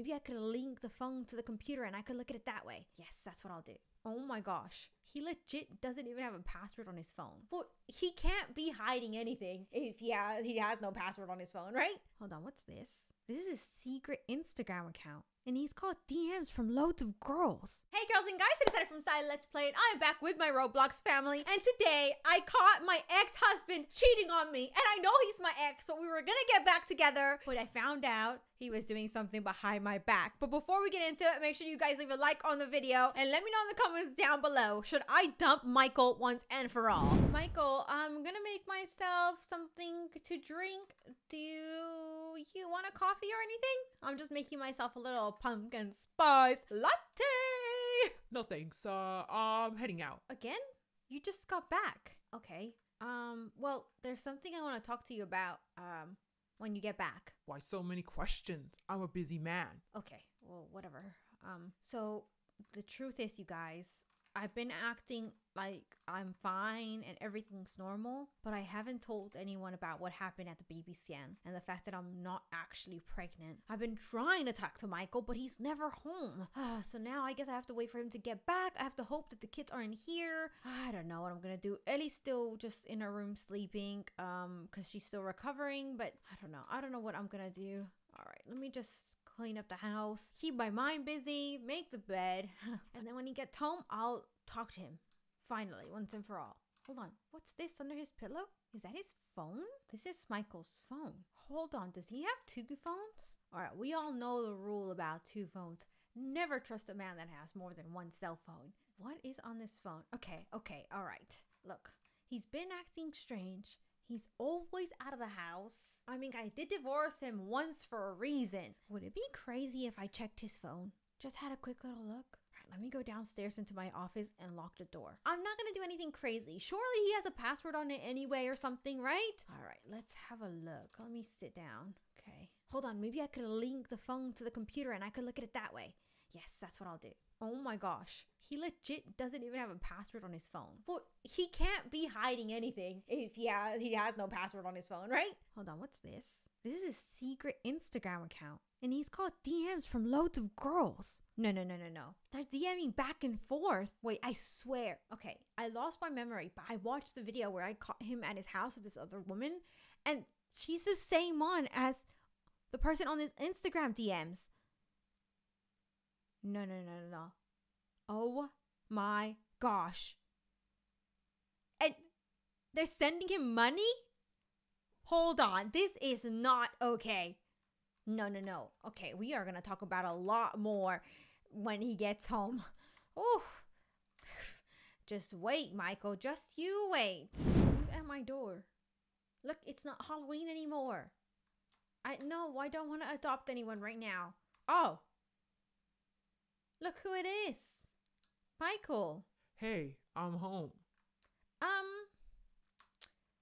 maybe I could link the phone to the computer and I could look at it that way. Yes, that's what I'll do. Oh my gosh. He legit doesn't even have a password on his phone. Well, he can't be hiding anything if he has, he has no password on his phone, right? Hold on, what's this? This is a secret Instagram account. And he's caught DMs from loads of girls. Hey girls and guys, it is Heather from Zai Let's Play, and I'm back with my Roblox family. And today, I caught my ex-husband cheating on me. And I know he's my ex, but we were gonna get back together. But I found out he was doing something behind my back. But before we get into it, make sure you guys leave a like on the video and let me know in the comments down below. Should I dump Michael once and for all? Michael, I'm gonna make myself something to drink. Do you want a coffee or anything? I'm just making myself a little pumpkin spice latte. No thanks. Uh, I'm heading out. Again? You just got back. Okay. Um, well, there's something I want to talk to you about. Um, when you get back. Why so many questions? I'm a busy man. Okay, well, whatever. Um, so the truth is, you guys, I've been acting like I'm fine and everything's normal, but I haven't told anyone about what happened at the BBCN and the fact that I'm not actually pregnant. I've been trying to talk to Michael, but he's never home. so now I guess I have to wait for him to get back. I have to hope that the kids aren't here. I don't know what I'm gonna do. Ellie's still just in her room sleeping, um, because she's still recovering, but I don't know. I don't know what I'm gonna do. All right, let me just clean up the house, keep my mind busy, make the bed, and then when he gets home, I'll talk to him. Finally, once and for all. Hold on, what's this under his pillow? Is that his phone? This is Michael's phone. Hold on, does he have two phones? All right, we all know the rule about two phones. Never trust a man that has more than one cell phone. What is on this phone? Okay, okay, all right. Look, he's been acting strange. He's always out of the house. I mean, I did divorce him once for a reason. Would it be crazy if I checked his phone? Just had a quick little look. All right, let me go downstairs into my office and lock the door. I'm not gonna do anything crazy. Surely he has a password on it anyway or something, right? All right, let's have a look. Let me sit down. Okay. Hold on, maybe I could link the phone to the computer and I could look at it that way. Yes, that's what I'll do. Oh my gosh. He legit doesn't even have a password on his phone. Well, he can't be hiding anything if he has, he has no password on his phone, right? Hold on, what's this? This is a secret Instagram account. And he's caught DMs from loads of girls. No, no, no, no, no. They're DMing back and forth. Wait, I swear. Okay, I lost my memory, but I watched the video where I caught him at his house with this other woman. And she's the same one as the person on his Instagram DMs. No, no, no, no, no. Oh my gosh. And they're sending him money? Hold on. This is not okay. No, no, no. Okay, we are going to talk about a lot more when he gets home. Oh. Just wait, Michael. Just you wait. Who's at my door? Look, it's not Halloween anymore. I no, I don't want to adopt anyone right now. Oh, Look who it is. Michael. Hey, I'm home. Um,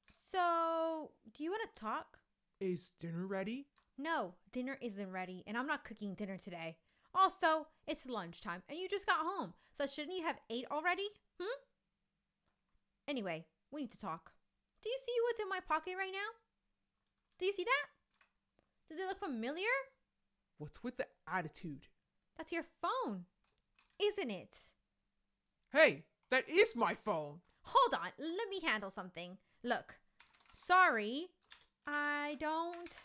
so do you want to talk? Is dinner ready? No, dinner isn't ready, and I'm not cooking dinner today. Also, it's lunchtime, and you just got home, so shouldn't you have ate already? Hmm? Anyway, we need to talk. Do you see what's in my pocket right now? Do you see that? Does it look familiar? What's with the attitude? That's your phone, isn't it? Hey, that is my phone. Hold on, let me handle something. Look, sorry, I don't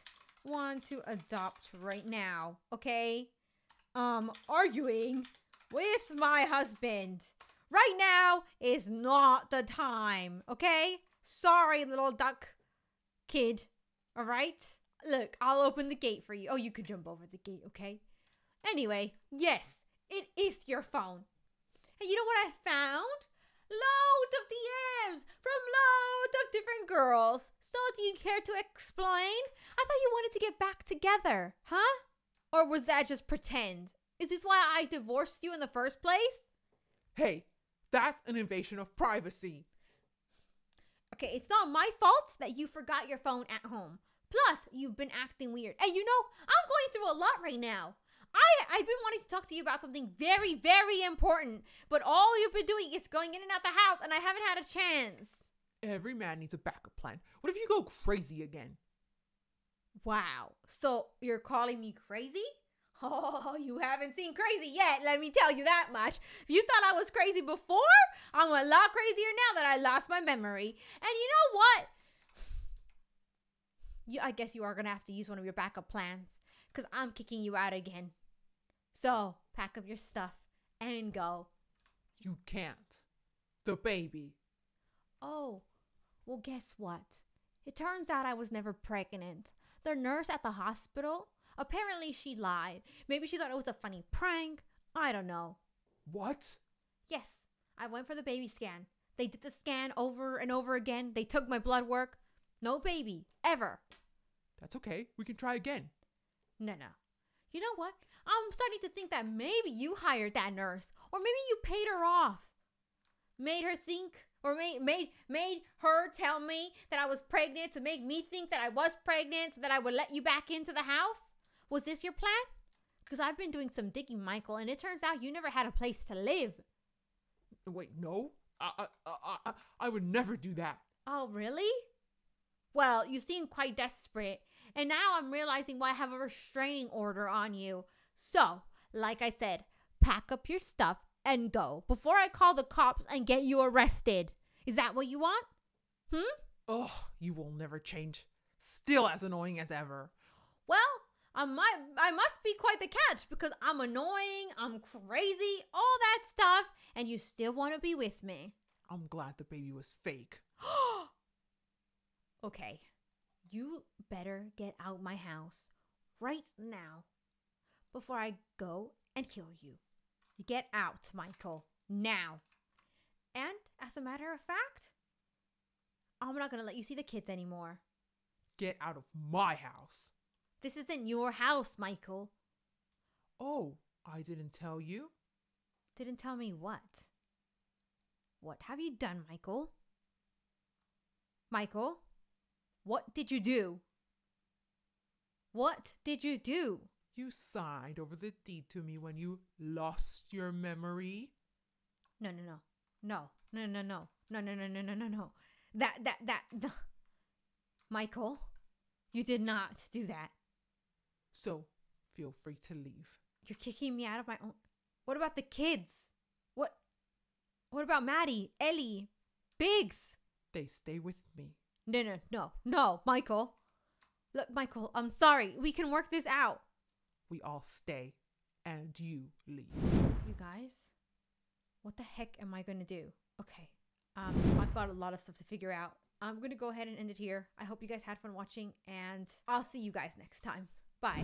want to adopt right now, okay? Um, arguing with my husband right now is not the time, okay? Sorry, little duck kid, all right? Look, I'll open the gate for you. Oh, you could jump over the gate, okay? Anyway, yes, it is your phone. And you know what I found? Loads of DMs from loads of different girls. So, do you care to explain? I thought you wanted to get back together, huh? Or was that just pretend? Is this why I divorced you in the first place? Hey, that's an invasion of privacy. Okay, it's not my fault that you forgot your phone at home. Plus, you've been acting weird. And you know, I'm going through a lot right now. I I've been wanting to talk to you about something very very important, but all you've been doing is going in and out the house, and I haven't had a chance. Every man needs a backup plan. What if you go crazy again? Wow. So you're calling me crazy? Oh, you haven't seen crazy yet, let me tell you that much. If you thought I was crazy before, I'm a lot crazier now that I lost my memory. And you know what? You, I guess you are going to have to use one of your backup plans because I'm kicking you out again. So, pack up your stuff and go. You can't. The baby. Oh, well, guess what? It turns out I was never pregnant. The nurse at the hospital, apparently she lied. Maybe she thought it was a funny prank. I don't know. What? Yes, I went for the baby scan. They did the scan over and over again. They took my blood work. No baby, ever. That's okay. We can try again. No, no. You know what? I'm starting to think that maybe you hired that nurse, or maybe you paid her off. Made her think, or made made made her tell me that I was pregnant to make me think that I was pregnant, so that I would let you back into the house. Was this your plan? Because I've been doing some digging, Michael, and it turns out you never had a place to live. Wait, no. I, I, I, I, I would never do that. Oh, really? Well, you seem quite desperate, and now I'm realizing why I have a restraining order on you. So, like I said, pack up your stuff and go before I call the cops and get you arrested. Is that what you want? Hmm? Oh, you will never change. Still as annoying as ever. Well, I might I must be quite the catch because I'm annoying, I'm crazy, all that stuff, and you still want to be with me. I'm glad the baby was fake. okay. You better get out my house right now before I go and kill you. Get out, Michael, now. And as a matter of fact, I'm not going to let you see the kids anymore. Get out of my house. This isn't your house, Michael. Oh, I didn't tell you? Didn't tell me what? What have you done, Michael? Michael, what did you do? What did you do? You signed over the deed to me when you lost your memory. No, no, no. No, no, no, no. No, no, no, no, no, no, no. That, that, that. No. Michael, you did not do that. So, feel free to leave. You're kicking me out of my own. What about the kids? What? What about Maddie, Ellie, Biggs? They stay with me. No, no, no, no, Michael. Look, Michael, I'm sorry. We can work this out. We all stay and you leave. You guys, what the heck am I going to do? Okay. Um, I've got a lot of stuff to figure out. I'm going to go ahead and end it here. I hope you guys had fun watching, and I'll see you guys next time. Bye.